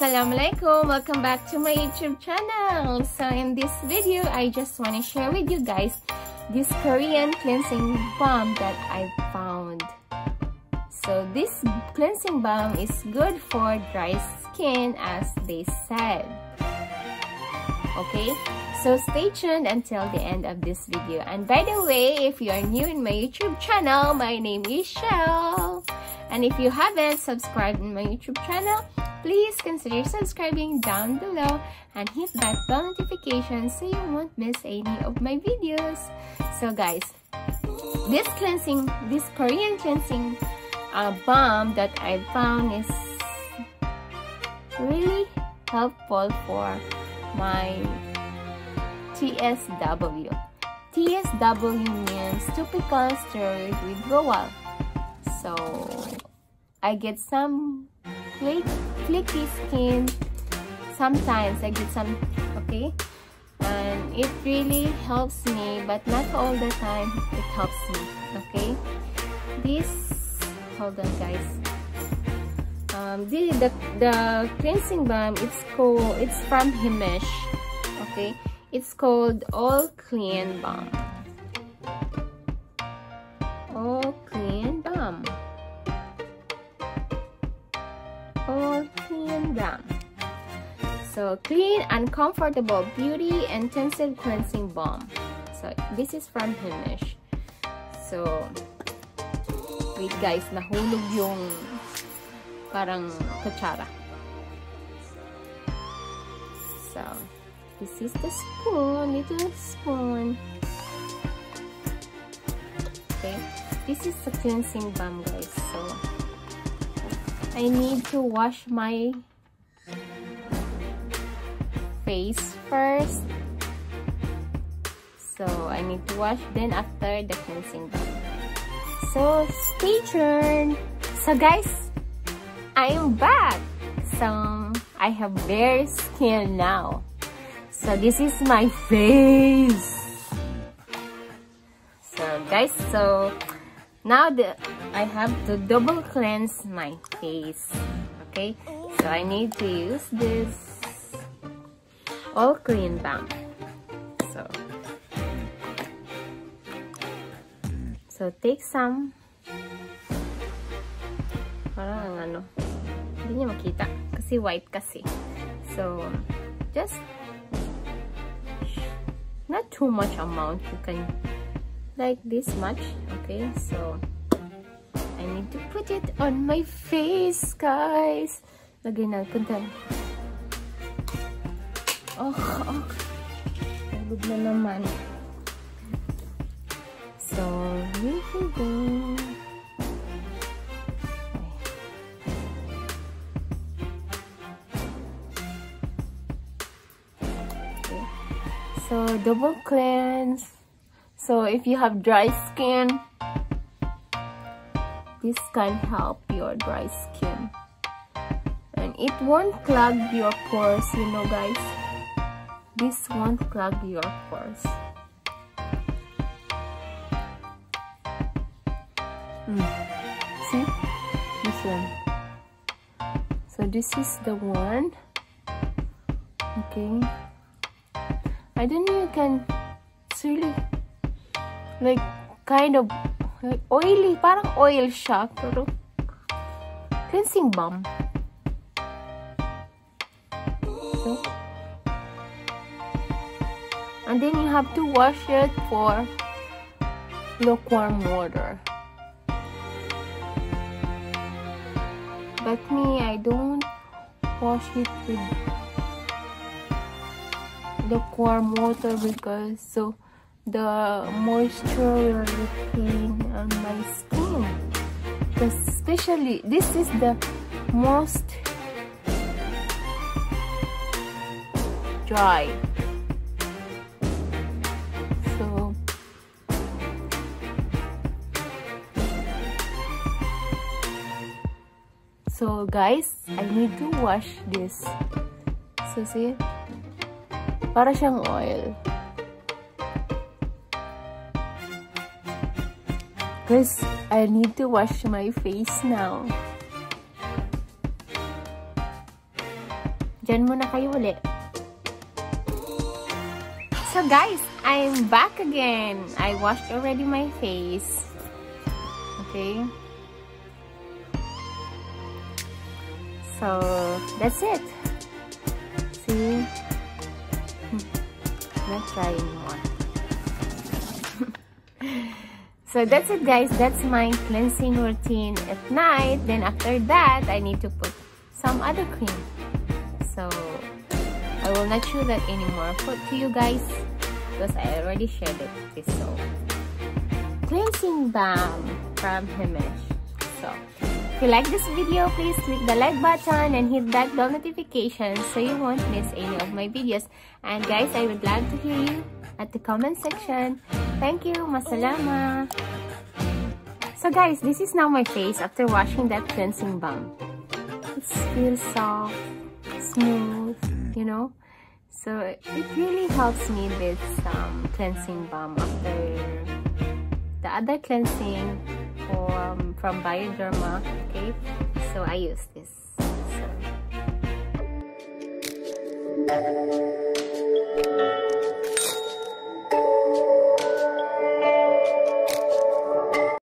Assalamualaikum. Welcome back to my youtube channel. So in this video i just want to share with you guys this korean cleansing balm that i found. So this cleansing balm is good for dry skin as they said. Okay? So stay tuned until the end of this video. And by the way if you are new in my youtube channel my name is Shell. And if you haven't subscribed in my youtube channel Please consider subscribing down below and hit that bell notification so you won't miss any of my videos. So guys, this cleansing, this Korean cleansing uh, balm that I found is really helpful for my TSW. TSW means topical steroid withdrawal. So, I get some flake, flaky skin sometimes I get some okay? And it really helps me but not all the time it helps me okay? This hold on guys. Um the the, the cleansing balm it's called it's from Heimish okay? It's called all clean balm. All So clean and comfortable beauty intensive cleansing balm. So this is from Heimish. So wait guys, nahulog yung parang kutsara. So this is the spoon, little spoon. Okay, this is the cleansing balm guys. So I need to wash my face first. So, I need to wash then after the cleansing balm. So, stay tuned! So, guys, I am back! So, I have bare skin now. So, this is my face! So, guys, so, now the I have to double cleanse my face. Okay, so I need to use this all clean balm. So, so take some. Parang ano, hindi niya makita kasi white kasi. So, just not too much amount. You can like this much. Okay, so I need to put it on my face, guys. Lagay na, punta. Oh, oh. Nalog na naman. So, here we go. So, double cleanse. So, if you have dry skin, this can help your dry skin. And it won't clog your pores, you know guys. This won't clog your pores. Mm. See? This one. So this is the one. Okay. I don't know you can, it's really like kind of oily, parang oil siya, pero cleansing balm. So, and then you have to wash it for lukewarm water. But me, I don't wash it with lukewarm water because so the moisture will retain on my skin especially this is the most dry so guys I need to wash this so see para siyang oil Because I need to wash my face now. dyan muna kayo ulit. So guys, I'm back again. I washed already my face. Okay. So, that's it. See? Hmm. Not try anymore. so that's it guys. That's my cleansing routine at night. Then after that, I need to put some other cream. So, I will not show that anymore for to you guys because I already shared it. So, cleansing balm from Heimish. So, if you like this video, please click the like button and hit that bell notification so you won't miss any of my videos. And guys, I would love to hear you at the comment section. Thank you. Masalama. So guys, this is now my face after washing that cleansing balm. It feels soft, smooth, you know. So it really helps me with some cleansing balm after the other cleansing um, from Bioderma. Okay, so I use this. So.